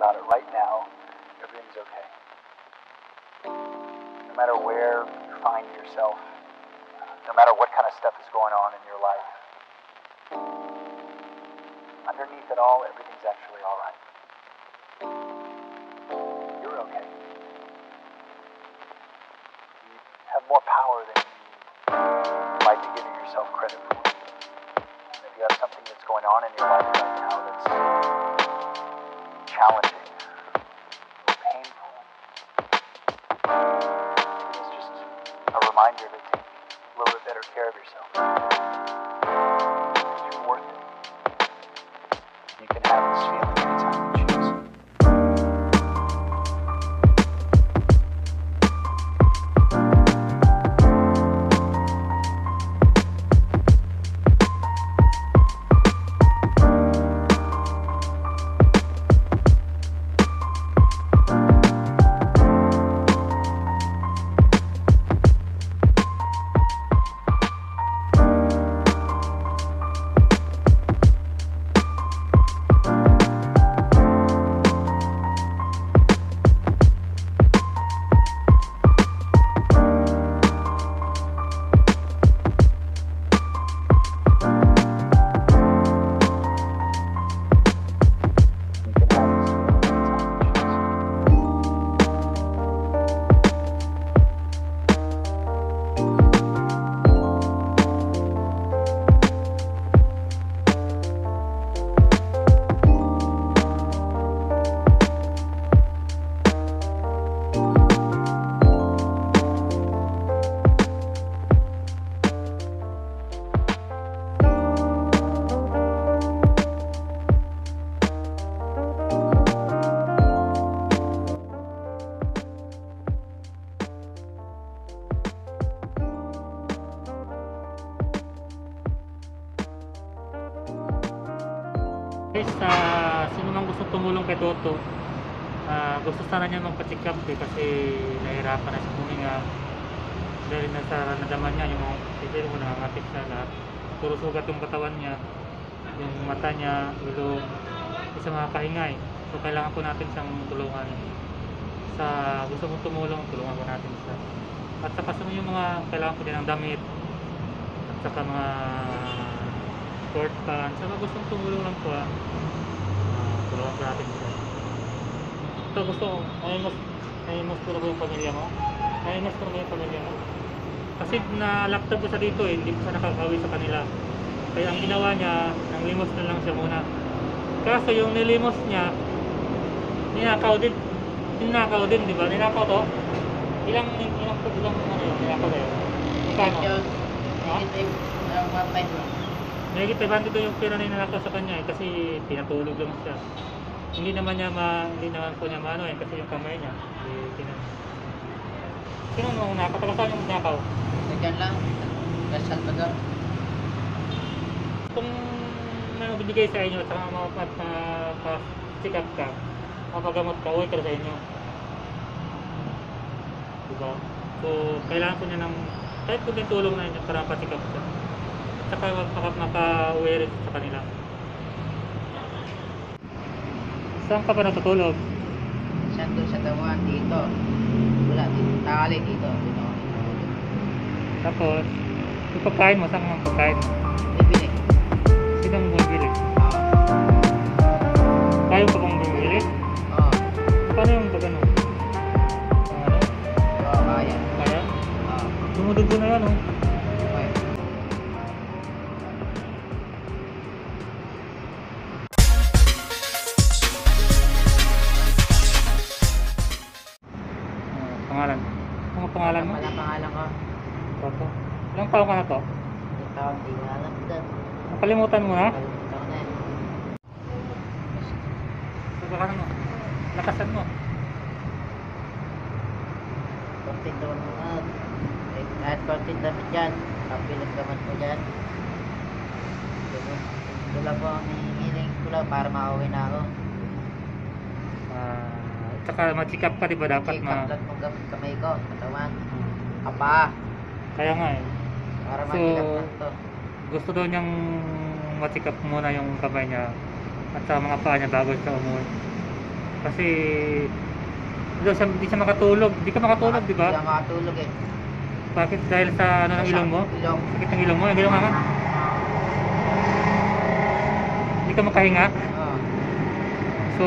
about it right now, everything's okay. No matter where you find yourself, no matter what kind of stuff is going on in your life, underneath it all, everything's actually all right. You're okay. You have more power than you might be giving yourself credit for. And if you have something that's going on in your life right now that's challenging or painful, it's just a reminder to take a little bit better care of yourself. Guys, sa sino mang gusto tumulong kay Toto, ah, gusto sana niya magpa-check up eh, kasi nahirapan na siya huminga. Dahil nasa nadaman niya, yung sisir mo nangangatik sa lahat. Puro sugat yung katawan niya, yung mata niya, ulo, isa makakahinga eh. So kailangan po natin siyang tulungan. Sa gusto mong tumulong, tulungan po natin siya. At saka sa mga kailangan po din ng damit, at saka mga short pants. Saka gustong tumulong lang po ah. Ah, tulungan po natin siya. Ito gusto ko, ayos ayos ko na ba yung pamilya mo? Ko na ba yung pamilya mo? Kasi na-laptop ko sa dito eh, hindi ko siya nakakawi sa kanila. Kaya ang ginawa niya, nang limos na lang siya muna. Kaso yung nilimos niya, ninakaw din. Ninakaw din, di ba? Ninakaw to? Ilang, ilang, ilang, ano yun, ninakaw na yun? Magkano? Ha? Negative 500 daw yung pera na ninakaw sa kanya eh, kasi pinatulog lang siya. Hindi naman niya ma, hindi naman po niya maano eh, kasi yung kamay niya. Eh. Sino nung nakaw? Taga saan yung nakaw? Diyan lang. West Salvador. Kung may mabibigay sa inyo, saka mapag-check up ka, mapagamot ka, uwi ka sa inyo. Diba? So, kailangan ko niya ng kahit kung tulong na inyo para up siya. At saka maka, maka-uwi rin sa kanila. Saan ka ba natutulog? Saan doon sa Tawan? Dito. Wala. Dito. Takali dito. Dito. Tapos, yung pagkain mo, saan ang pagkain mo? Bibili. Sinong bumibili? Oo. Kayo pa bang bumibili? Oo. Paano yung pag ano? Ano? Oo, kaya. Kaya? Oo. Dumudugo na yan oh. Ang pangalan mo? Wala pangalan ko. Toto. Ilang taon ka na to? Yung taon, di ko alam doon. Nakalimutan mo na? Kalimutan ko na yun. Subukan mo. Lakasan mo. Konting doon mo. Eh, Kahit konting damit dyan. Kapilit gaman ko dyan. Lang po ang hinihiling ko lang para makauwi na ako. Tsaka ma-check ka, di ba? Dapat Check ma... up lang kung gamit kamay ko, katawan, hmm. apa. Kaya nga eh. Para So, to. Gusto daw niyang ma-check up muna yung kamay niya at sa mga paa niya bago siya umuwi. Kasi daw siya, di siya makatulog. Di ka makatulog, di Hindi ba? ako makatulog eh. Bakit? Dahil sa ano ng ilong mo? Ilong. Sakit ng ilong mo? Ang ilong nga. Hindi ka makahinga. So,